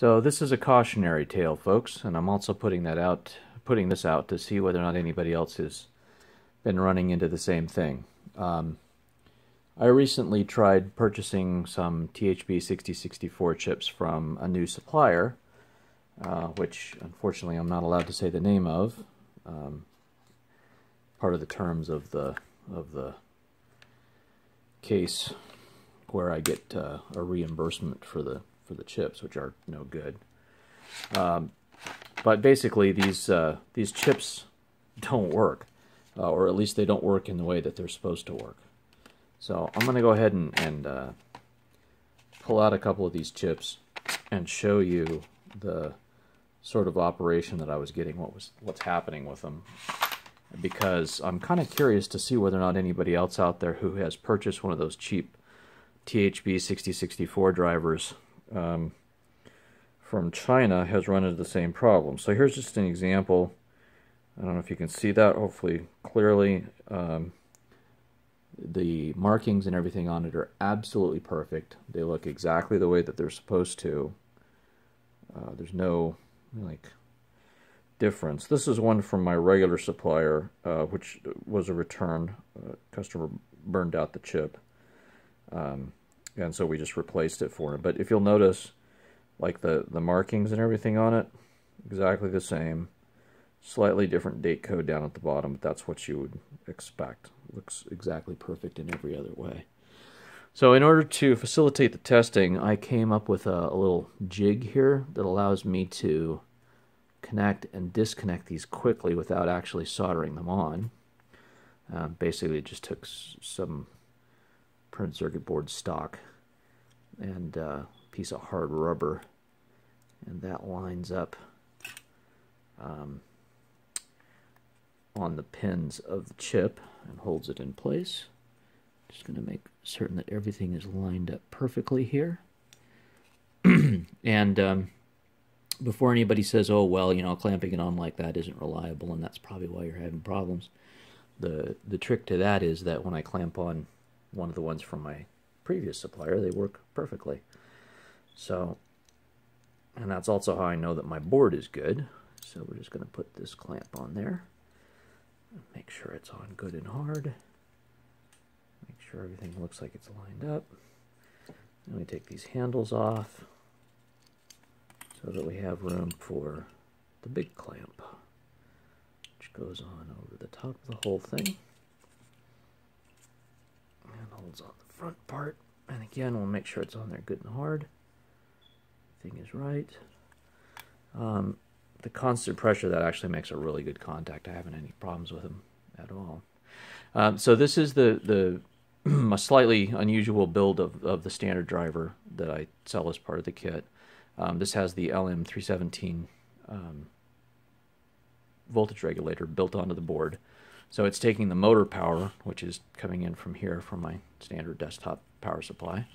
So this is a cautionary tale, folks, and I'm also putting that out, putting this out to see whether or not anybody else has been running into the same thing. Um, I recently tried purchasing some THB 6064 chips from a new supplier, uh, which unfortunately I'm not allowed to say the name of. Um, part of the terms of the of the case where I get uh, a reimbursement for the for the chips, which are no good. Um, but basically, these uh, these chips don't work, uh, or at least they don't work in the way that they're supposed to work. So I'm going to go ahead and, and uh, pull out a couple of these chips and show you the sort of operation that I was getting, what was what's happening with them, because I'm kind of curious to see whether or not anybody else out there who has purchased one of those cheap THB 6064 drivers um, from China has run into the same problem. So here's just an example. I don't know if you can see that, hopefully clearly. Um, the markings and everything on it are absolutely perfect. They look exactly the way that they're supposed to. Uh, there's no like difference. This is one from my regular supplier, uh, which was a return. Uh, customer burned out the chip. Um, and so we just replaced it for him. But if you'll notice, like the, the markings and everything on it, exactly the same. Slightly different date code down at the bottom, but that's what you would expect. Looks exactly perfect in every other way. So in order to facilitate the testing, I came up with a, a little jig here that allows me to connect and disconnect these quickly without actually soldering them on. Uh, basically, it just took some printed circuit board stock and a uh, piece of hard rubber and that lines up um, on the pins of the chip and holds it in place. Just going to make certain that everything is lined up perfectly here. and um, before anybody says, oh, well, you know, clamping it on like that isn't reliable and that's probably why you're having problems, the, the trick to that is that when I clamp on one of the ones from my previous supplier, they work perfectly. So, and that's also how I know that my board is good. So we're just going to put this clamp on there. Make sure it's on good and hard. Make sure everything looks like it's lined up. Then we take these handles off so that we have room for the big clamp, which goes on over the top of the whole thing holds on the front part. And again, we'll make sure it's on there good and hard. Thing is right. Um, the constant pressure that actually makes a really good contact. I haven't any problems with them at all. Um, so this is the the a slightly unusual build of, of the standard driver that I sell as part of the kit. Um, this has the LM317 um, voltage regulator built onto the board. So it's taking the motor power, which is coming in from here from my standard desktop power supply,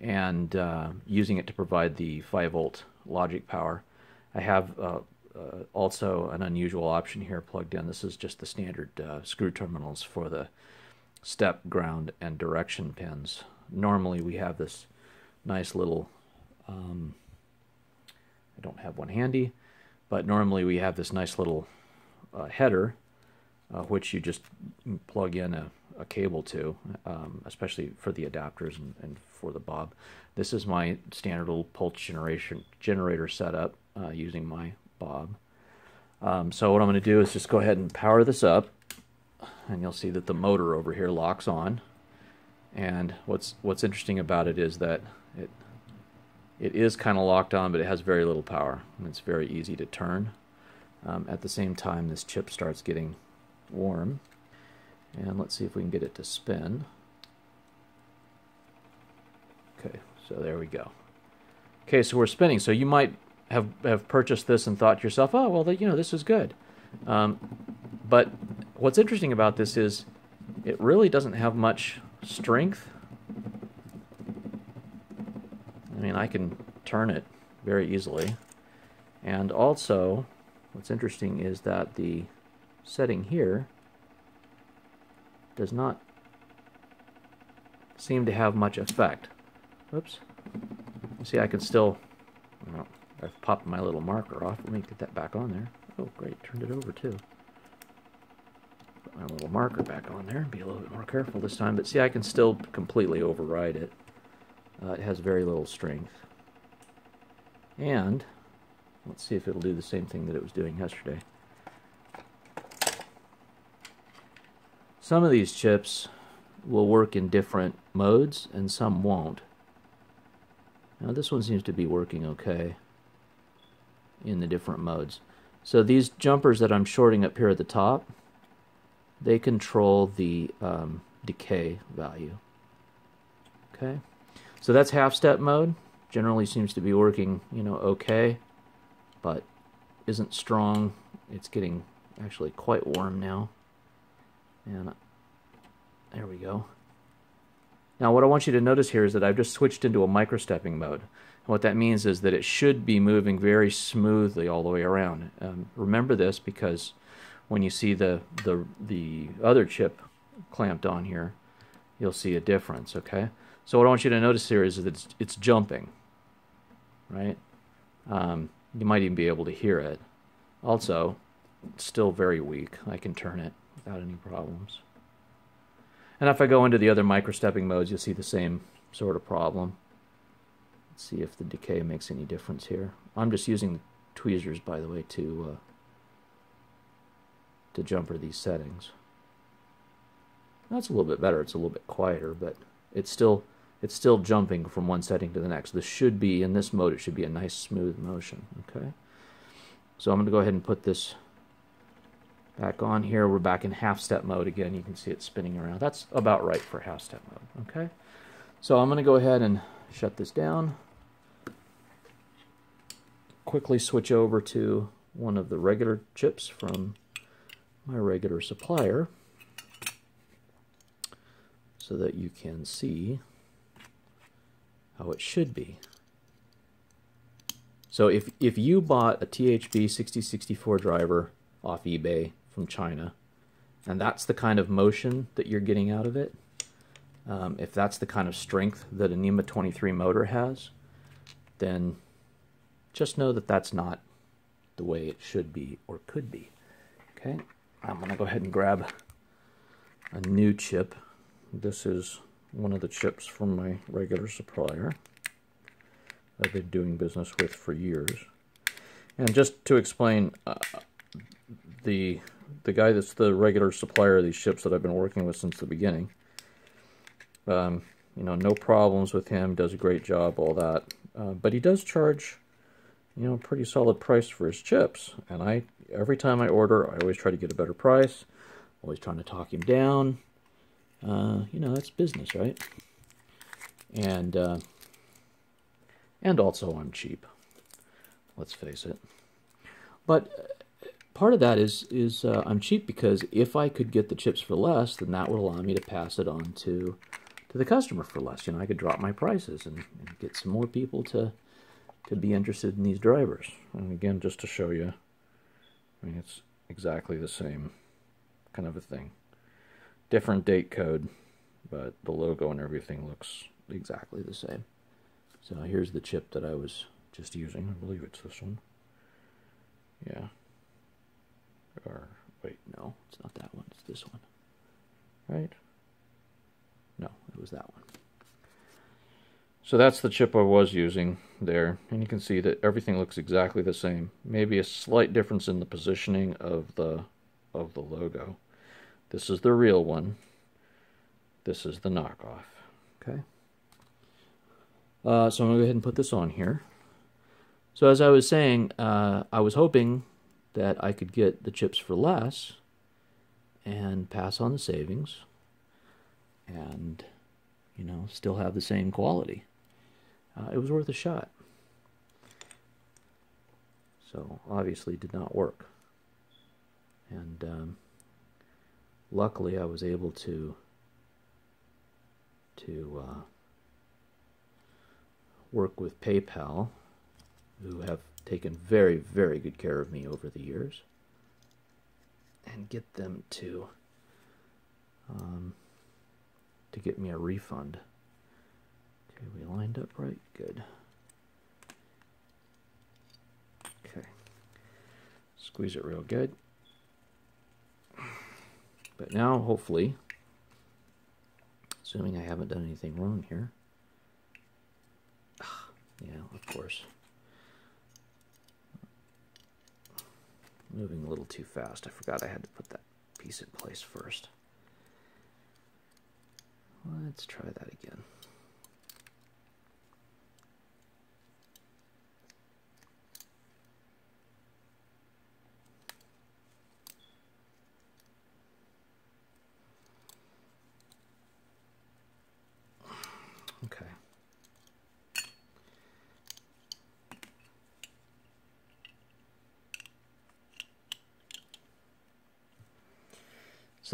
and uh, using it to provide the 5 volt logic power. I have uh, uh, also an unusual option here plugged in. This is just the standard uh, screw terminals for the step, ground, and direction pins. Normally we have this nice little, um, I don't have one handy, but normally we have this nice little uh, header uh, which you just plug in a, a cable to, um, especially for the adapters and, and, for the bob. This is my standard little pulse generation generator setup uh, using my bob. Um, so what I'm going to do is just go ahead and power this up, and you'll see that the motor over here locks on. And what's what's interesting about it is that it it is kind of locked on, but it has very little power, and it's very easy to turn. Um, at the same time, this chip starts getting warm. And let's see if we can get it to spin. Okay, so there we go. Okay, so we're spinning. So you might have, have purchased this and thought to yourself, oh, well, you know, this is good. Um, but what's interesting about this is it really doesn't have much strength. I mean, I can turn it very easily. And also, what's interesting is that the setting here does not seem to have much effect. Oops. See, I can still, well, I've popped my little marker off. Let me get that back on there. Oh, great, turned it over too. Put my little marker back on there and be a little bit more careful this time. But see, I can still completely override it. Uh, it has very little strength. And let's see if it'll do the same thing that it was doing yesterday. Some of these chips will work in different modes and some won't. Now this one seems to be working okay in the different modes. So these jumpers that I'm shorting up here at the top, they control the um, decay value. Okay, so that's half step mode. Generally seems to be working, you know, okay, but isn't strong. It's getting actually quite warm now. And there we go. Now what I want you to notice here is that I've just switched into a microstepping mode. And what that means is that it should be moving very smoothly all the way around. Um, remember this because when you see the, the, the other chip clamped on here, you'll see a difference, okay? So what I want you to notice here is that it's, it's jumping, right? Um, you might even be able to hear it. Also, it's still very weak. I can turn it without any problems. And if I go into the other microstepping modes, you'll see the same sort of problem. Let's see if the decay makes any difference here. I'm just using the tweezers, by the way, to uh, to jumper these settings. That's a little bit better. It's a little bit quieter, but it's still it's still jumping from one setting to the next. This should be in this mode. It should be a nice smooth motion. Okay. So I'm going to go ahead and put this back on here. We're back in half step mode again. You can see it spinning around. That's about right for half step mode. Okay. So I'm going to go ahead and shut this down quickly switch over to one of the regular chips from my regular supplier so that you can see how it should be. So if, if you bought a THB 6064 driver off eBay from China, and that's the kind of motion that you're getting out of it, um, if that's the kind of strength that a NEMA 23 motor has, then just know that that's not the way it should be or could be. Okay, I'm going to go ahead and grab a new chip. This is one of the chips from my regular supplier I've been doing business with for years. And just to explain, uh, the the guy that's the regular supplier of these chips that I've been working with since the beginning, um, you know, no problems with him, does a great job, all that. Uh, but he does charge you know, a pretty solid price for his chips. And I, every time I order, I always try to get a better price. Always trying to talk him down. Uh, you know, that's business, right? And, uh, and also I'm cheap. Let's face it. But part of that is, is uh, I'm cheap because if I could get the chips for less, then that would allow me to pass it on to, to the customer for less. You know, I could drop my prices and, and get some more people to, to be interested in these drivers. And again, just to show you, I mean, it's exactly the same kind of a thing. Different date code, but the logo and everything looks exactly the same. So here's the chip that I was just using. I believe it's this one. Yeah. Or, wait, no, it's not that one. It's this one. Right? No, it was that one. So that's the chip I was using there. And you can see that everything looks exactly the same. Maybe a slight difference in the positioning of the of the logo. This is the real one. This is the knockoff. Okay. Uh, so I'm going to go ahead and put this on here. So as I was saying, uh, I was hoping that I could get the chips for less and pass on the savings and, you know, still have the same quality uh, it was worth a shot. So obviously did not work. And um, luckily I was able to to uh, work with PayPal, who have taken very, very good care of me over the years, and get them to um, to get me a refund. Okay, we lined up right. Good. Okay, squeeze it real good. But now, hopefully, assuming I haven't done anything wrong here. Yeah, of course. Moving a little too fast. I forgot I had to put that piece in place first. Let's try that again. Okay.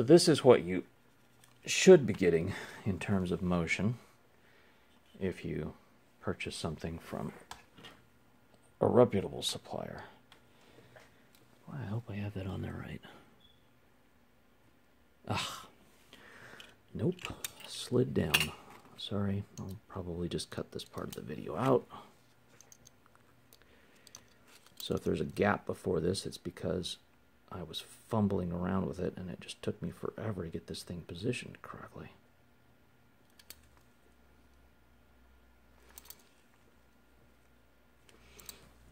So this is what you should be getting in terms of motion if you purchase something from a reputable supplier. Well, I hope I have that on there right. Ah, nope, slid down. Sorry, I'll probably just cut this part of the video out. So if there's a gap before this, it's because I was fumbling around with it and it just took me forever to get this thing positioned correctly.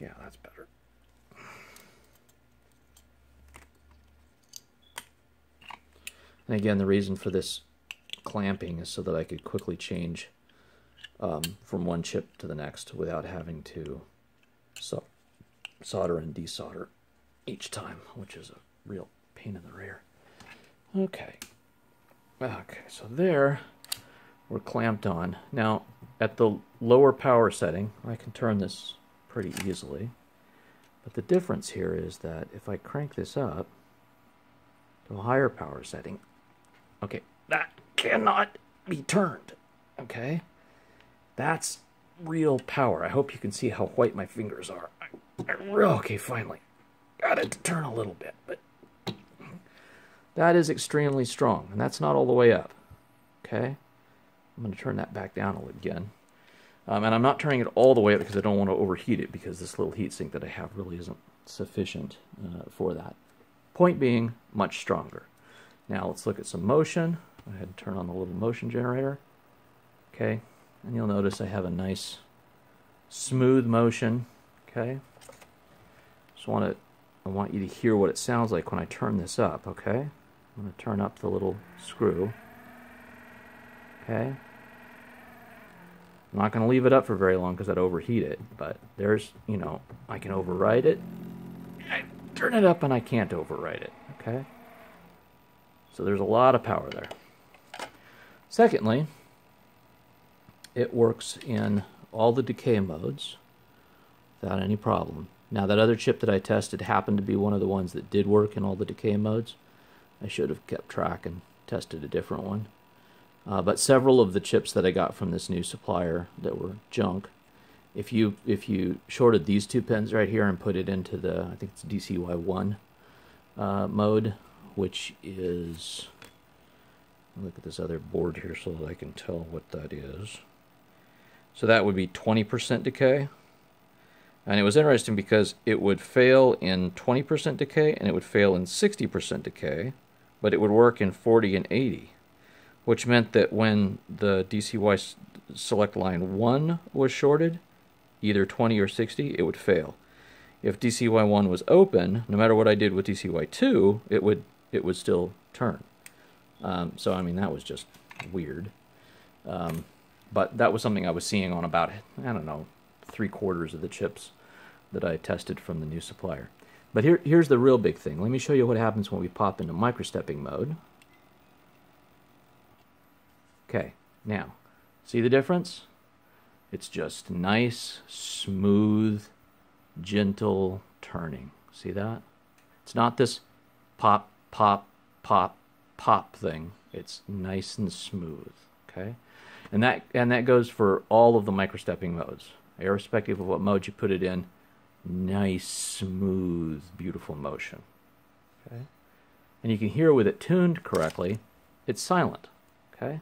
Yeah, that's better. And again, the reason for this clamping is so that I could quickly change um, from one chip to the next without having to so solder and desolder each time, which is a real pain in the rear. Okay. Okay, so there we're clamped on. Now, at the lower power setting, I can turn this pretty easily. But the difference here is that if I crank this up to a higher power setting, okay, that cannot be turned. Okay? That's real power. I hope you can see how white my fingers are. I, I, okay, finally. Got it to turn a little bit, but that is extremely strong, and that's not all the way up. Okay? I'm going to turn that back down again. Um, and I'm not turning it all the way up because I don't want to overheat it because this little heatsink that I have really isn't sufficient uh, for that. Point being, much stronger. Now let's look at some motion. Go ahead and turn on the little motion generator. Okay, and you'll notice I have a nice smooth motion. Okay, just want to I want you to hear what it sounds like when I turn this up. Okay, I'm going to turn up the little screw. Okay. I'm not going to leave it up for very long because I'd overheat it, but there's, you know, I can override it. I turn it up and I can't override it, okay? So there's a lot of power there. Secondly, it works in all the decay modes without any problem. Now that other chip that I tested happened to be one of the ones that did work in all the decay modes. I should have kept track and tested a different one. Uh, but several of the chips that I got from this new supplier that were junk, if you if you shorted these two pins right here and put it into the I think it's DCY1 uh, mode, which is look at this other board here so that I can tell what that is. So that would be 20% decay. And it was interesting because it would fail in 20% decay and it would fail in 60% decay, but it would work in 40 and 80, which meant that when the DCY select line 1 was shorted, either 20 or 60, it would fail. If DCY1 was open, no matter what I did with DCY2, it would it would still turn. Um, so, I mean, that was just weird. Um, but that was something I was seeing on about, I don't know, three quarters of the chips that I tested from the new supplier. But here, here's the real big thing. Let me show you what happens when we pop into microstepping mode. Okay, now, see the difference? It's just nice, smooth, gentle turning. See that? It's not this pop, pop, pop, pop thing. It's nice and smooth, okay? And that and that goes for all of the microstepping modes. Irrespective of what mode you put it in, nice, smooth, beautiful motion. Okay? And you can hear with it tuned correctly, it's silent. Okay?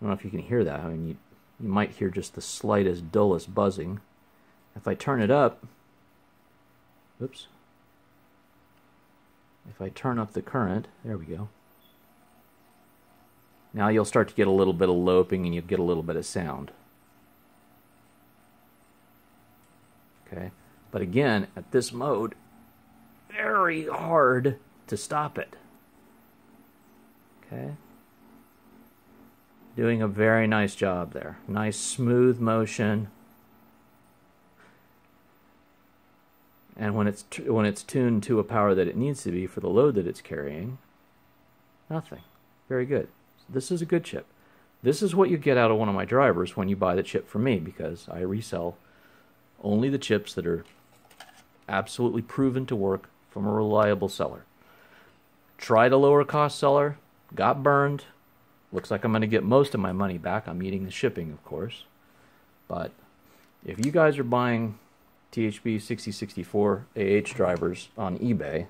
I don't know if you can hear that. I mean, you, you might hear just the slightest, dullest buzzing. If I turn it up, oops. If I turn up the current, there we go. Now you'll start to get a little bit of loping and you'll get a little bit of sound. Okay, but again, at this mode, very hard to stop it. Okay. Doing a very nice job there. Nice smooth motion. And when it's when it's tuned to a power that it needs to be for the load that it's carrying, nothing. Very good. This is a good chip. This is what you get out of one of my drivers when you buy the chip from me because I resell only the chips that are absolutely proven to work from a reliable seller. Tried a lower cost seller, got burned. Looks like I'm going to get most of my money back. I'm eating the shipping, of course. But if you guys are buying THB 6064 AH drivers on eBay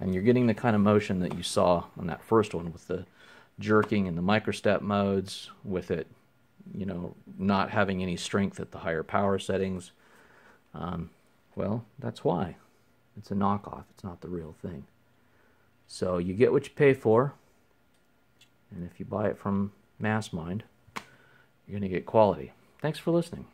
and you're getting the kind of motion that you saw on that first one with the jerking and the microstep modes with it you know not having any strength at the higher power settings um, well that's why. It's a knockoff. It's not the real thing. So you get what you pay for and if you buy it from massmind you're going to get quality. Thanks for listening